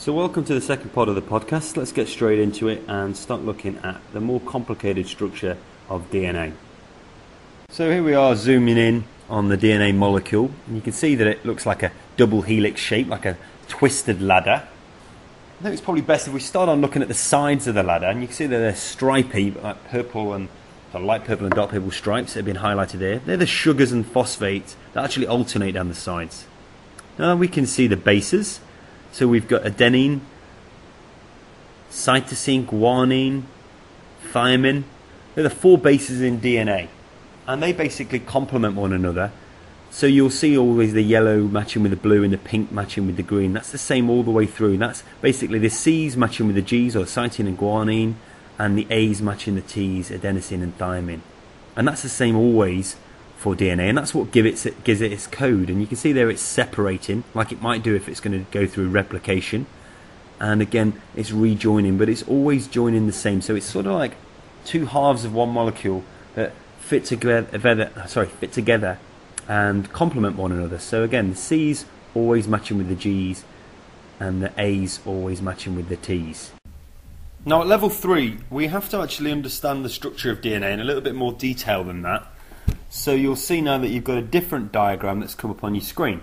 So, welcome to the second part of the podcast. Let's get straight into it and start looking at the more complicated structure of DNA. So, here we are zooming in on the DNA molecule, and you can see that it looks like a double helix shape, like a twisted ladder. I think it's probably best if we start on looking at the sides of the ladder, and you can see that they're stripy, like purple and light purple and dark purple stripes that have been highlighted there. They're the sugars and phosphates that actually alternate down the sides. Now we can see the bases. So we've got adenine, cytosine, guanine, thymine. They're the four bases in DNA. And they basically complement one another. So you'll see always the yellow matching with the blue and the pink matching with the green. That's the same all the way through. And that's basically the C's matching with the G's or cytosine and guanine and the A's matching the T's, adenosine and thymine. And that's the same always for DNA, and that's what gives it, gives it its code. And you can see there it's separating, like it might do if it's going to go through replication. And again, it's rejoining, but it's always joining the same. So it's sort of like two halves of one molecule that fit together, sorry, fit together and complement one another. So again, the C's always matching with the G's, and the A's always matching with the T's. Now, at level three, we have to actually understand the structure of DNA in a little bit more detail than that. So you'll see now that you've got a different diagram that's come up on your screen.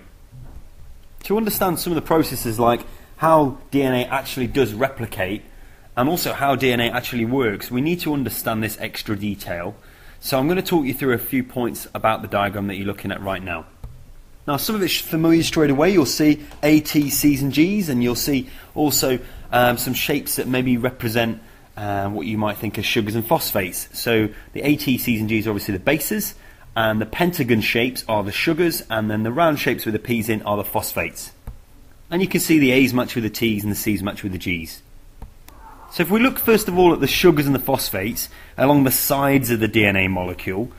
To understand some of the processes like how DNA actually does replicate and also how DNA actually works, we need to understand this extra detail. So I'm going to talk you through a few points about the diagram that you're looking at right now. Now, some of it's familiar straight away. You'll see A, T, C's, and G's, and you'll see also um, some shapes that maybe represent uh, what you might think of sugars and phosphates. So the A, T, C's, and G's are obviously the bases, and the pentagon shapes are the sugars, and then the round shapes with the P's in are the phosphates. And you can see the A's match with the T's and the C's match with the G's. So if we look first of all at the sugars and the phosphates along the sides of the DNA molecule,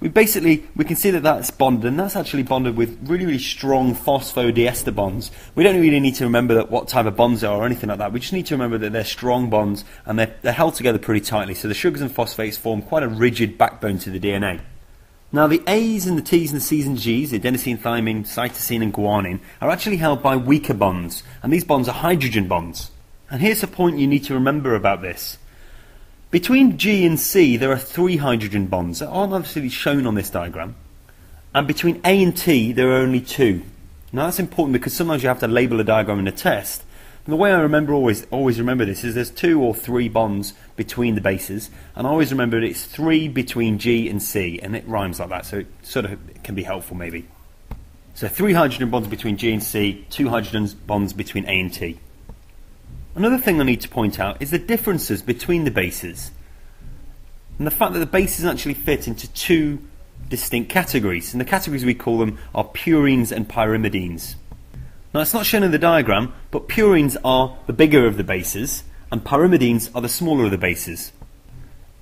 we basically we can see that that's bonded, and that's actually bonded with really really strong phosphodiester bonds. We don't really need to remember that what type of bonds they are or anything like that. We just need to remember that they're strong bonds and they're, they're held together pretty tightly. So the sugars and phosphates form quite a rigid backbone to the DNA. Now, the A's and the T's and the C's and G's, adenosine, thymine, cytosine, and guanine, are actually held by weaker bonds, and these bonds are hydrogen bonds. And here's a point you need to remember about this. Between G and C, there are three hydrogen bonds that aren't obviously shown on this diagram. And between A and T, there are only two. Now, that's important because sometimes you have to label a diagram in a test, and the way I remember always always remember this is there's two or three bonds between the bases, and I always remember it's three between G and C, and it rhymes like that, so it sort of can be helpful maybe. So three hydrogen bonds between G and C, two hydrogen bonds between A and T. Another thing I need to point out is the differences between the bases, and the fact that the bases actually fit into two distinct categories, and the categories we call them are purines and pyrimidines. Now it's not shown in the diagram, but purines are the bigger of the bases, and pyrimidines are the smaller of the bases.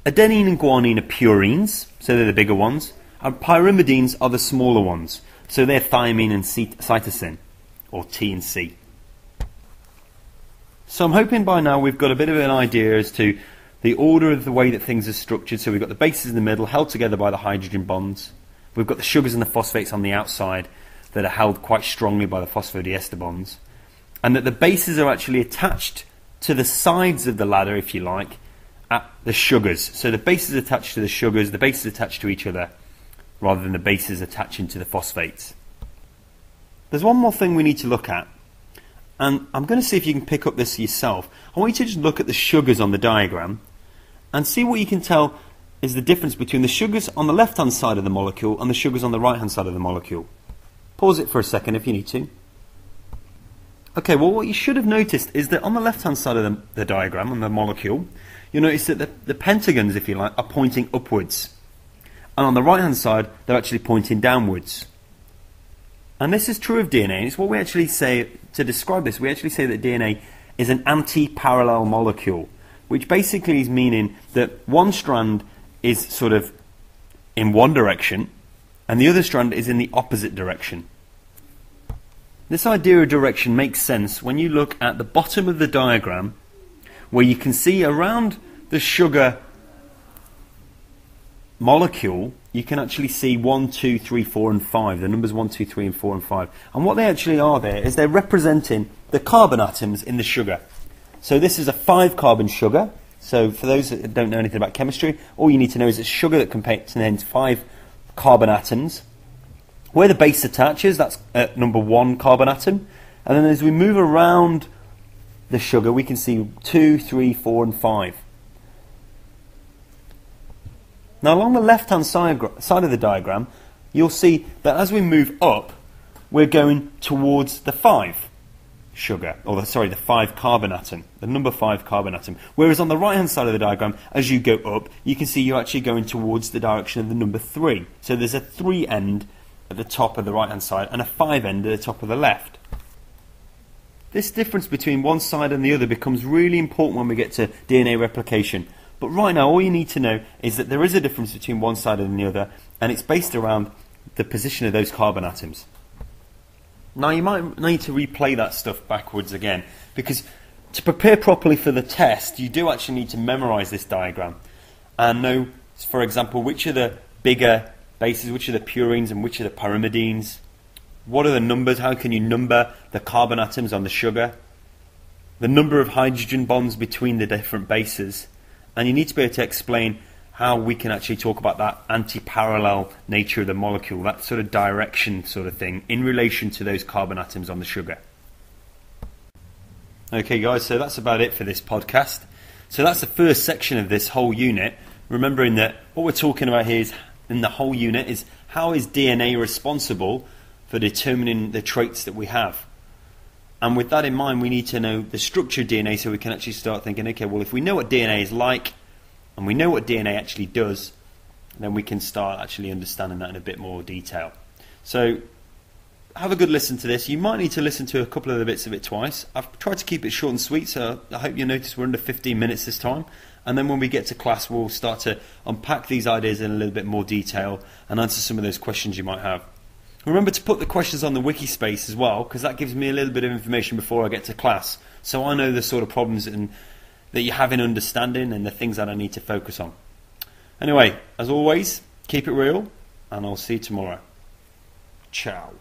Adenine and guanine are purines, so they're the bigger ones, and pyrimidines are the smaller ones, so they're thymine and cytosine, or T and C. So I'm hoping by now we've got a bit of an idea as to the order of the way that things are structured. So we've got the bases in the middle, held together by the hydrogen bonds. We've got the sugars and the phosphates on the outside, that are held quite strongly by the phosphodiester bonds, and that the bases are actually attached to the sides of the ladder, if you like, at the sugars. So the bases attached to the sugars, the bases attached to each other, rather than the bases attaching to the phosphates. There's one more thing we need to look at, and I'm going to see if you can pick up this yourself. I want you to just look at the sugars on the diagram and see what you can tell is the difference between the sugars on the left hand side of the molecule and the sugars on the right hand side of the molecule. Pause it for a second if you need to. Okay, well, what you should have noticed is that on the left-hand side of the, the, diagram, on the molecule, you notice that the, the pentagons, if you like, are pointing upwards. And on the right-hand side, they're actually pointing downwards. And this is true of DNA. It's what we actually say, to describe this, we actually say that DNA is an anti-parallel molecule, which basically is meaning that one strand is sort of in one direction, and the other strand is in the opposite direction. This idea of direction makes sense when you look at the bottom of the diagram where you can see around the sugar molecule, you can actually see 1, 2, 3, 4, and 5. The numbers 1, 2, 3, and 4, and 5. And what they actually are there is they're representing the carbon atoms in the sugar. So this is a 5 carbon sugar. So for those that don't know anything about chemistry, all you need to know is it's sugar that contains 5 carbon atoms. Where the base attaches, that's at number 1 carbon atom. And then as we move around the sugar, we can see two, three, four, and 5. Now, along the left hand side, side of the diagram, you'll see that as we move up, we're going towards the 5 sugar, or the, sorry, the 5 carbon atom, the number 5 carbon atom. Whereas on the right hand side of the diagram, as you go up, you can see you're actually going towards the direction of the number 3. So there's a 3 end at the top of the right hand side and a 5 end at the top of the left. This difference between one side and the other becomes really important when we get to DNA replication. But right now, all you need to know is that there is a difference between one side and the other, and it's based around the position of those carbon atoms. Now, you might need to replay that stuff backwards again, because to prepare properly for the test, you do actually need to memorize this diagram and know, for example, which are the bigger bases, which are the purines, and which are the pyrimidines. What are the numbers? How can you number the carbon atoms on the sugar? The number of hydrogen bonds between the different bases and you need to be able to explain how we can actually talk about that anti-parallel nature of the molecule, that sort of direction sort of thing, in relation to those carbon atoms on the sugar. Okay, guys, so that's about it for this podcast. So that's the first section of this whole unit. Remembering that what we're talking about here is in the whole unit is how is DNA responsible for determining the traits that we have. And with that in mind, we need to know the structure of DNA so we can actually start thinking, okay, well, if we know what DNA is like and we know what DNA actually does, then we can start actually understanding that in a bit more detail. So have a good listen to this. You might need to listen to a couple of the bits of it twice. I've tried to keep it short and sweet, so I hope you notice we're under 15 minutes this time. And then when we get to class, we'll start to unpack these ideas in a little bit more detail and answer some of those questions you might have. Remember to put the questions on the wiki space as well, because that gives me a little bit of information before I get to class, so I know the sort of problems and that you have in understanding and the things that I need to focus on. Anyway, as always, keep it real, and I'll see you tomorrow. Ciao.